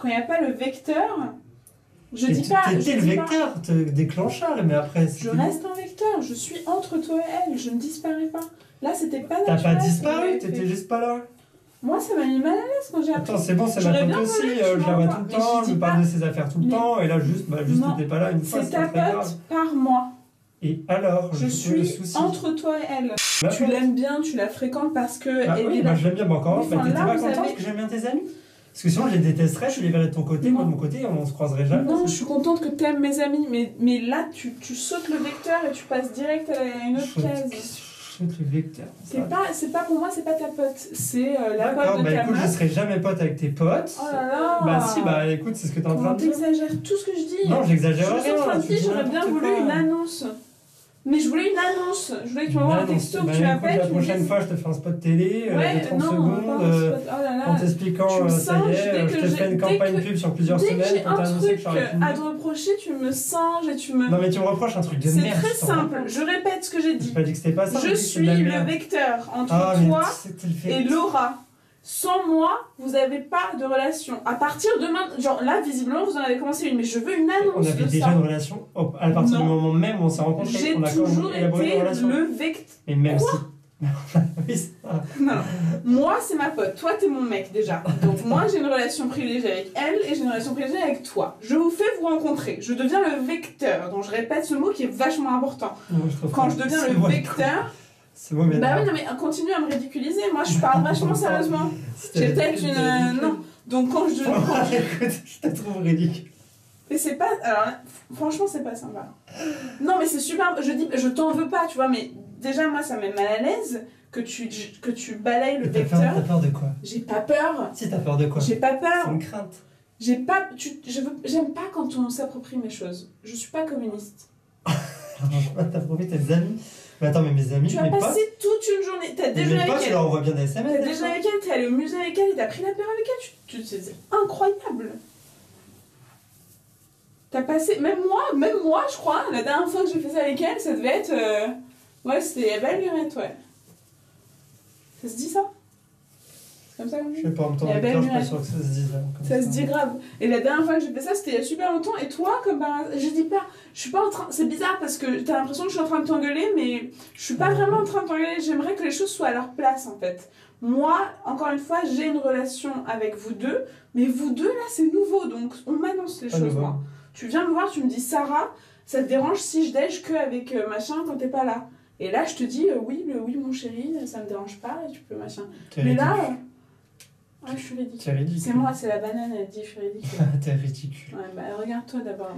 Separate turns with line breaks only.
Quand il n'y a pas le vecteur, je
Et
dis pas.
T'étais le
pas-
vecteur, te déclencheur, mais après.
Je reste un vecteur, je suis entre toi et elle, je ne disparais pas. Là, c'était pas
T'as
naturel.
pas
ce que
disparu, t'étais juste pas là.
Moi, ça m'a mis mal à l'aise quand j'ai appris.
Attends, c'est bon, c'est ma aussi, euh, je la vois tout le temps,
je
me parle
pas-
de ses affaires tout le
Mais-
temps, et là, juste, bah, juste t'étais pas là une fois,
C'est ta
pas
pote par moi.
Et alors,
Je suis entre toi et elle.
Ma
Tu l'aimes bien, tu la fréquentes parce que.
Bah
elle
oui,
est
bah je l'aime bien, mais encore,
Mais
bah, t'étais pas contente que j'aime bien tes amis Parce que sinon, je les détesterais, je les verrais de ton côté, moi de mon côté, on se croiserait jamais.
Non, je suis contente que t'aimes mes amis, mais, mais là, tu, tu sautes le vecteur et tu passes direct à une autre case.
saute le vecteur.
C'est pas, c'est pas pour moi, c'est pas ta pote, c'est euh, la pote de
bah
ta
écoute, je serai jamais pote avec tes potes.
Oh là là
Bah si, bah écoute, c'est ce que t'es en train de dire.
t'exagères tout ce que je dis?
Non,
Je
j'exagère
suis
rien.
en train de
tu
dire, j'aurais bien voulu
quoi.
une annonce. Mais je voulais une annonce. Je voulais que tu m'envoies un
Bah
texto,
bah
que tu
écoute,
appelles,
La
tu
prochaine fois, je te fais un spot télé euh,
Ouais,
de 30
non,
secondes euh, t'expliquant,
Tu me
euh, ça
singes
y est, euh,
que
je te
j'ai-
fais une campagne
que-
pub sur plusieurs
Dès que
semaines
j'ai
pour t'annoncer que avec une
à te reprocher, tu me singes et tu me.
Non mais tu me reproches un truc de
C'est
merde.
très
t'en rends
simple. Je répète ce que j'ai
J'ai
dit.
pas dit que c'était pas ça.
Je
j'ai que
suis le vecteur entre
Ah mais
toi
fait.
et Laura. Sans moi, vous n'avez pas de relation. À partir de maintenant, genre là, visiblement, vous en avez commencé une, mais je veux une
On
annonce
avait
de
déjà
ça.
une relation à partir du
Non.
moment même où on s'est rencontrés.
J'ai
on a
toujours
une
été
relation.
le vecteur.
Et même si. oui, c'est ça.
Non, moi c'est ma pote, toi t'es mon mec déjà. Donc moi j'ai une relation privilégiée avec elle et j'ai une relation privilégiée avec toi. Je vous fais vous rencontrer. Je deviens le vecteur. Donc je répète ce mot qui est vachement important.
Non, je
Quand je deviens le vecteur,
C'est moi, mais.
bah oui non mais continue à me ridiculiser. Moi je parle vachement sérieusement. J'ai peut-être une
ridicule.
non. Donc quand je quand je-
Écoute, je te trouve ridicule.
Mais c'est pas alors franchement c'est pas sympa. Non mais c'est super. Je dis je t'en veux pas tu vois mais déjà moi ça me met mal à l'aise que tu que tu balayes le
Et T'as peur, t'as
vecteur.
peur de quoi?
J'ai pas peur.
Si t'as peur de quoi?
J'ai pas
C'est
peur.
une crainte.
J'ai pas, tu, je veux, j'aime pas quand on s'approprie mes choses. Je suis pas communiste.
T'as promis tes amis? Mais attends, mais mes amis,
Tu as
mes potes.
passé toute une journée, t'as déjeuné avec elle,
leur bien des
t'as
SMS. des
déjeuné avec elle, t'es allé au musée avec elle, et t'as pris l'apéro avec elle. Tu, tu, c'est c'est incroyable. T'as passé, même moi, même moi, je crois, la dernière fois que j'ai fait ça avec elle, ça devait être, euh, ouais, c'était belle lurette, ouais. Ça se dit ça? C'est comme ça dit?
Je sais pas, en même temps, je suis pas sûr que ça se dise. hein, comme
Ça se dit grave. Et la dernière fois que j'ai fait ça, c'était il y a super longtemps. Et toi, comme par je dis pas, je suis pas en train. C'est bizarre parce que t'as l'impression que je suis en train de t'engueuler, mais je suis pas vraiment en train de t'engueuler. J'aimerais que les choses soient à leur place en fait. Moi, encore une fois, j'ai une relation avec vous deux, mais vous deux là, c'est nouveau, donc on m'annonce les
Pas
choses.
nouveau.
Moi, tu viens me voir, tu me dis Sarah, ça te dérange si je déj que avec euh, machin quand t'es pas là? Et là, je te dis euh, oui, le, oui, mon chéri, ça me dérange pas, et tu peux machin. Mais
ridicule.
là, euh, ouais, je suis
ridicule.
C'est moi, c'est la banane, elle dit je suis ridicule.
T'es ridicule.
Ouais, bah regarde-toi d'abord.